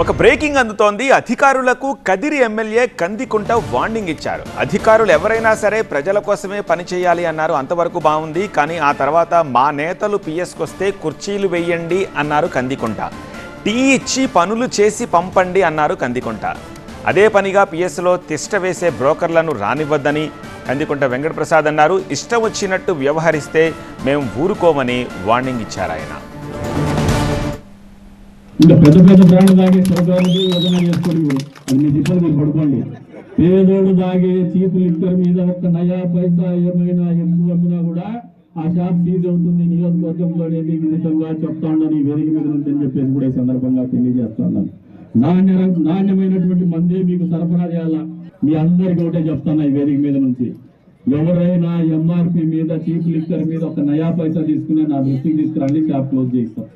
ఒక బ్రేకింగ్ అందుతోంది. అధికారులకు కదిరి ఎమ్మెల్యే కందికుంట వార్నింగ్ ఇచ్చారు. అధికారులు ఎవరైనా సరే ప్రజల కోసమే పనిచేయాలి అన్నారు. అంతవరకు బాగుంది. కానీ ఆ తర్వాత మా నేతలు పిఎస్కి వస్తే కుర్చీలు వేయండి అన్నారు కందికుంట. టీ ఇచ్చి పనులు చేసి పంపండి అన్నారు కందికుంట. అదే పనిగా పిఎస్లో తిష్ట వేసే బ్రోకర్లను రానివ్వద్దని కందికుంట వెంకటప్రసాద్ అన్నారు. ఇష్టం వచ్చినట్టు వ్యవహరిస్తే మేము ఊరుకోమని వార్నింగ్ ఇచ్చారు ఆయన. ఇంకా పెద్ద పెద్ద బ్రాండ్ తాగే సరదానికి ఏదైనా చేసుకోండి అది మీ దిశలు మీరు పడుకోండి. పేదోడు తాగే చీపు లిక్కర్ మీద ఒక్క నయా పైసా ఏమైనా ఎక్కువ అమ్మినా కూడా ఆ షాప్ సీజ్ అవుతుంది. నియోజకవర్గంలో మీకు నిజంగా చెప్తా ఉండని ఈ వేదిక మీద నుంచి అని చెప్పేసి కూడా ఈ సందర్భంగా తెలియజేస్తా ఉన్నాను. నాణ్య నాణ్యమైనటువంటి మందే మీకు సరఫరా చేయాలా? మీ అందరికీ ఒకటే చెప్తాను ఈ వేదిక మీద నుంచి. ఎవరైనా ఎంఆర్పి మీద చీప్ లిక్కర్ మీద ఒక నయా పైసా తీసుకునే నా దృష్టికి తీసుకురండి షాప్ క్లోజ్ చేస్తాం